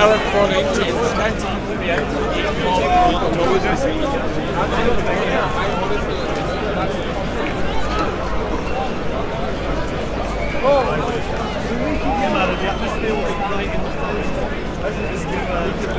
Half an hour before the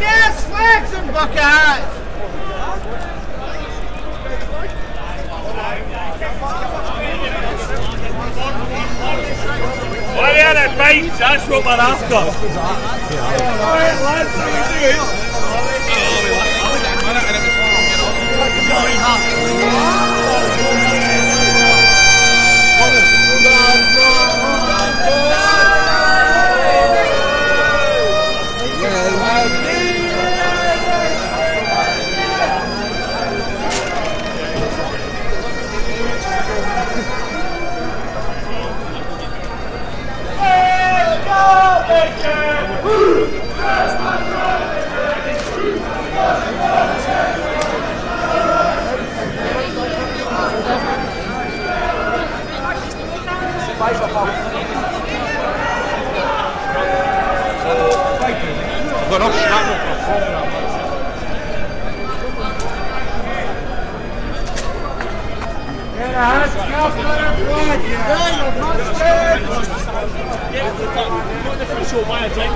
Yes, flags and buckeyes! Well, yeah, that bites, that's what we're after. Alright, lads, how you No, no, no, no. Come on, clear. Very good.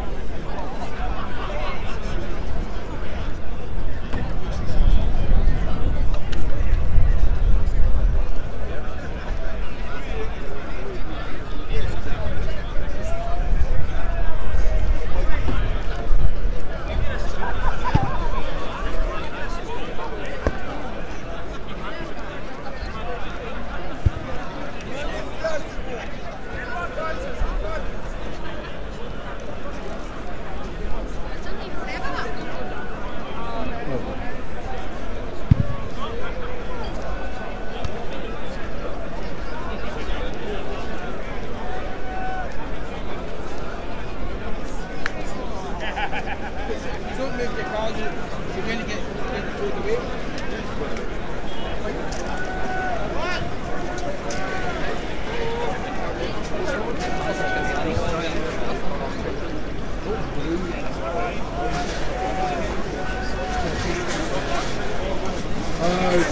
It's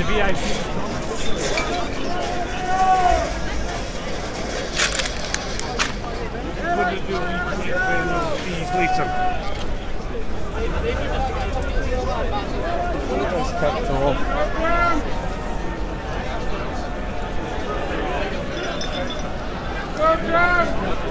a VIP. What do you do when you pay no fees later? It's not like me, I